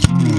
Bye.